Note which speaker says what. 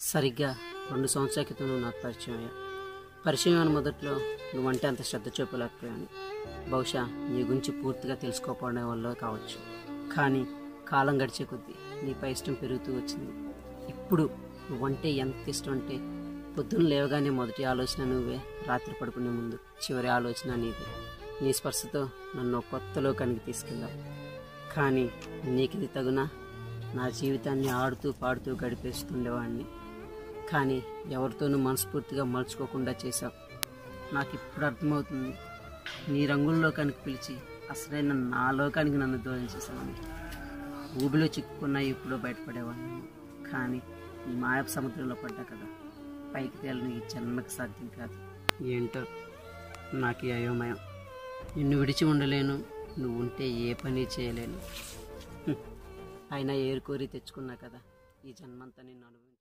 Speaker 1: సరిగ్గా రెండు సంవత్సరాల క్రితం నువ్వు నాకు పరిచయం అయ్యా పరిచయం అయిన మొదట్లో నువ్వంటే అంత శ్రద్ధ చూపలేకపోయాను. బహుశా నీ గురించి పూర్తిగా తెలుసుకోకపోవడం వల్ల కావచ్చు. కానీ కాలం గడిచే కొద్దీ నీపై ఇష్టం పెరుగుతూ వచ్చింది. ఇప్పుడు నువ్వంటే ఎంత ఇష్టం అంటే పొద్దున్న లేవగానే మొదటి ఆలోచన నువ్వే రాత్రి పడుకునే ముందు చివరి ఆలోచన నీదే. నీ స్పర్శతో నన్ను కొత్తలో కొత్త లోకానికి తీసుకెళ్ళావు. కానీ నీకు ఇది తగునా? నా జీవితాన్ని ఆడుతూ పాడుతూ గడిపేస్తుండేవాడిని. కానీ ఎవరితోనూ మనస్ఫూర్తిగా మలుచుకోకుండా చేశావు. నాకు ఇప్పుడు అర్థమవుతుంది. నీ రంగుల లోకానికి పిలిచి అసలైన నా లోకానికి నన్ను దూరం చేసావని ఊబిలో చిక్కుకున్నా ఇప్పుడు బయటపడేవాడిని. కానీ ఈ మాయపు సముద్రంలో పడ్డా కదా. పైకి తేలని ఈ జన్మకి సాధ్యం కాదు. ఏంటో? నాకు ఈ అయోమయం. నిన్ను విడిచి ఉండలేను. నువ్వు ఉంటే ఏ పని చేయలేను. అయినా ఏరుకోరి తెచ్చుకున్నా కదా. ఈ జన్మంతా నిన్ను అనుభవి